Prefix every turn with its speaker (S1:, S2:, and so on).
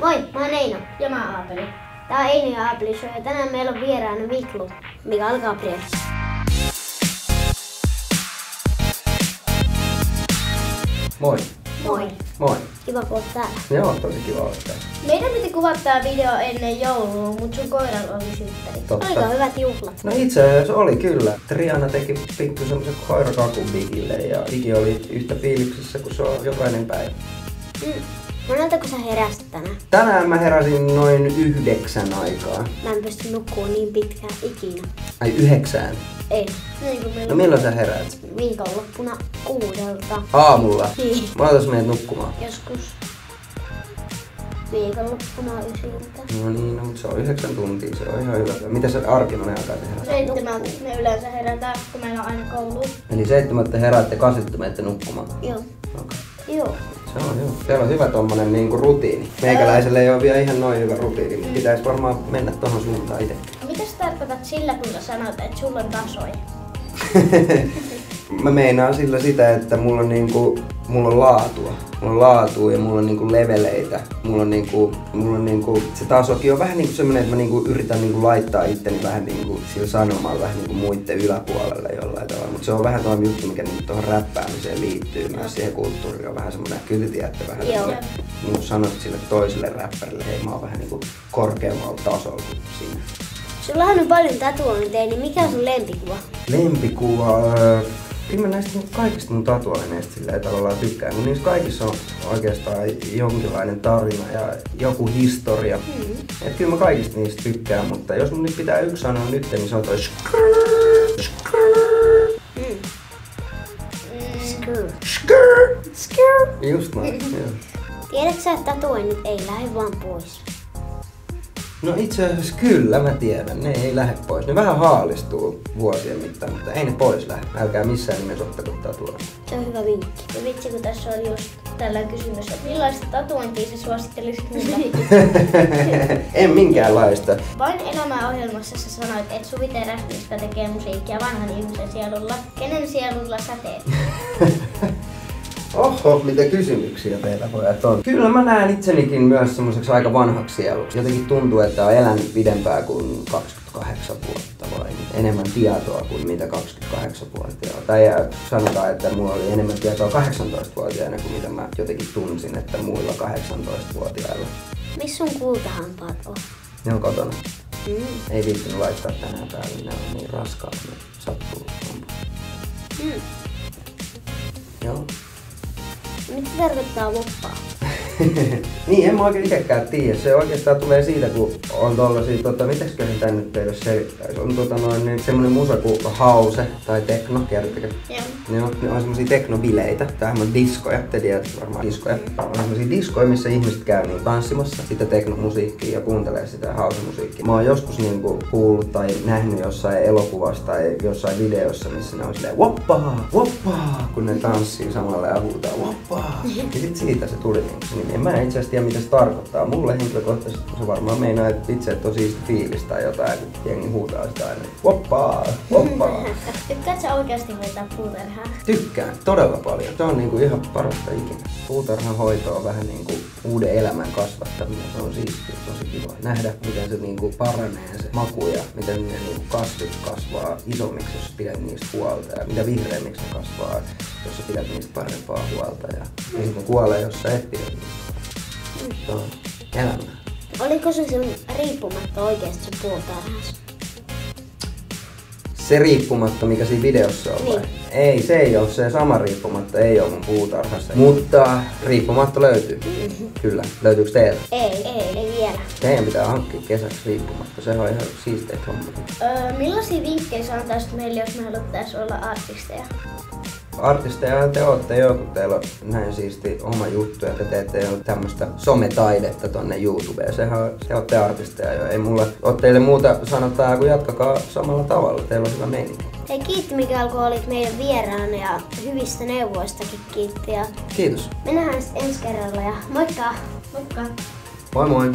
S1: Moi, mä oon Eino.
S2: Ja mä Aapeli.
S1: Tää on Eino ja Aapeli Show ja tänään meillä on vieraana Miklu, mikä alkaa Gabriel.
S3: Moi.
S1: Moi.
S3: Moi.
S1: Kiva kun oot täällä.
S3: Joo, tosi kiva olla täällä.
S2: Meidän piti kuvata video ennen joulua, mutta sun koiralla oli synttäri.
S3: Totta.
S1: Oliko hyvät juhlat?
S3: No itse asiassa oli kyllä. Triana teki pikku semmoisen koirakakun Bigille ja Bigi oli yhtä fiiliksissä kuin se on jokainen päivä.
S1: Mm. Moneltako sä heräsit tänään?
S3: Tänään mä heräsin noin yhdeksän aikaa.
S1: Mä en pysty nukkumaan niin pitkään ikinä.
S3: Ai yhdeksään.
S1: Ei.
S2: Niin kuin
S3: No milloin sä heräät?
S1: Viikonloppuna kuudelta.
S3: Aamulla.
S1: Niin.
S3: Mä otas meidät nukkumaan.
S1: Joskus viikonloppuna ysiltä.
S3: No niin, no, mutta se on yhdeksän tuntia, se on ihan hyvä. Mitä sä arkinoinen alkaa tehdä?
S2: Seitsemältä me yleensä herätään, kun meillä on aina koulu.
S3: Eli seitsemättä heräätte, kahdeksatta menette nukkumaan.
S1: Joo.
S3: Okay.
S1: Joo.
S3: Se on joo. Teillä on hyvä tommonen niinku rutiini. Meikäläisellä ei ole vielä ihan noin hyvä rutiini, mutta pitäisi varmaan mennä tohon suuntaan itse.
S2: Mitä sä tarkoitat sillä, kun sä sanot, että sulla on tasoja?
S3: Mä meinaan sillä sitä, että mulla on niinku, mulla on laatua. Mulla on laatua ja mulla on niinku leveleitä. Mulla on niinku, mulla on niinku, se tasokin on vähän niinku semmonen, että mä niinku yritän niinku laittaa itteni vähän niinku sillä sanomalla vähän niinku muiden yläpuolelle. Mutta se on vähän toinen juttu, mikä niinku tuohon räppäämiseen liittyy myös siihen kulttuuriin. On vähän semmonen, kyllä te tiedätte vähän semmonen, niinku sanot sille toiselle räppärille, hei mä oon vähän niinku korkeammalla tasolla kuin sinä.
S1: Sullahan on paljon tatuointeja, niin mikä on sun lempikuva?
S3: Lempikuva. öö, Kyllä mä näistä mun kaikista mun tatuoineista silleen tavallaan tykkään, kun niissä kaikissa on oikeastaan jonkinlainen tarina ja joku historia.
S1: Mm.
S3: Et kyllä mä kaikista niistä tykkään, mutta jos mun nyt pitää yksi sanoa nyt, niin se on toi skrrr, skrrr,
S1: Mm. Skrr.
S3: skrrr.
S1: Skrr.
S3: Just joo.
S1: Tiedätkö sä, että tatuoinnit ei lähde vaan pois?
S3: No itse asiassa kyllä mä tiedän, ne ei lähde pois. Ne vähän haalistuu vuosien mittaan, mutta ei ne pois lähde. Älkää missään nimessä ottako tatuointia.
S1: Se on hyvä vinkki.
S2: Ja vitsi, kun tässä oli just tällä kysymys, että millaista tatuointia sä suosittelisit mulle?
S3: en minkäänlaista.
S2: Vain elämäohjelmassa sä sanoit, että Suvi Teräsniska tekee musiikkia vanhan ihmisen sielulla. Kenen sielulla sä teet?
S3: Oho, mitä kysymyksiä teillä pojat on. Kyllä mä näen itsenikin myös semmoiseksi aika vanhaksi sieluksi. Jotenkin tuntuu, että on elänyt pidempään kuin 28 vuotta vai enemmän tietoa kuin mitä 28-vuotiaalla. Tai äh, sanotaan, että mulla oli enemmän tietoa 18-vuotiaana kuin mitä mä jotenkin tunsin, että muilla 18-vuotiailla.
S1: Missä sun kultahampaat on?
S3: Ne on kotona.
S1: Mm.
S3: Ei viittinyt laittaa tänään päälle, ne on niin raskaat, ne sattuu.
S1: Mm.
S3: Joo.
S1: Mitä tarkoittaa loppaa?
S3: niin, en mä oikein itsekään tiedä. Se oikeastaan tulee siitä, kun on tollasia, tota, mitäsköhän tän nyt teille selittäisi. On tota noin niin semmonen musa kuin house tai techno, kertokaa.
S2: Joo.
S3: Joo, ne on semmosia teknobileitä, tai on diskoja, te tiedätte varmaan diskoja. On semmosia diskoja, missä ihmiset käy niin tanssimassa sitä teknomusiikkia ja kuuntelee sitä house-musiikkia. Mä oon joskus niinku kuullut tai nähnyt jossain elokuvassa tai jossain videossa, missä ne on silleen woppaa, woppaa, kun ne tanssii samalla ja huutaa woppaa. Ja sit siitä se tuli niinku se nimi. En mä itse asiassa tiedä mitä se tarkoittaa. Mulle henkilökohtaisesti se varmaan meinaa, että itse että on siisti fiilis tai jotain, kun jengi huutaa sitä aina. Woppaa, woppaa.
S2: Tykkäätkö sä oikeasti vetää puutarhaa?
S3: Tykkään todella paljon. Se on niinku ihan parasta ikinä. Puutarhan hoito on vähän niinku uuden elämän kasvattaminen. Se on siistiä, tosi kiva nähdä, miten se niinku paranee se maku ja miten ne niinku kasvit kasvaa isommiksi, jos pidät niistä huolta ja mitä vihreämmiksi ne kasvaa, jos sä pidät niistä parempaa huolta ja, sitten ne kuolee, jos sä et pidä niistä. Se on elämää.
S1: Oliko se sun riippumatta oikeasti sun puutarhas?
S3: Se riippumatta, mikä siinä videossa on vai?
S1: Niin.
S3: Ei, se ei ole se sama riippumatta, ei ole mun puutarhassa. Mutta riippumatta löytyy. Kyllä. Löytyykö teillä?
S1: Ei, ei, ei vielä.
S3: Teidän pitää hankkia kesäksi riippumatta. Se on ihan siisteet hommat.
S2: Öö, millaisia vinkkejä sä antaisit meille, jos me haluttais olla artisteja?
S3: Artisteja te ootte jo, kun teillä on näin siisti oma juttu ja te teette jo tämmöstä sometaidetta tonne YouTubeen. Sehän on, se ootte artisteja jo. Ei mulla oo teille muuta sanottavaa kuin jatkakaa samalla tavalla. Teillä on hyvä meininki.
S1: Hei, kiitti Mikael, kun olit meidän vieraana ja hyvistä neuvoistakin kiitti. Ja
S3: Kiitos.
S1: me nähdään ensi kerralla ja moikka!
S2: Moikka!
S3: Moi moi.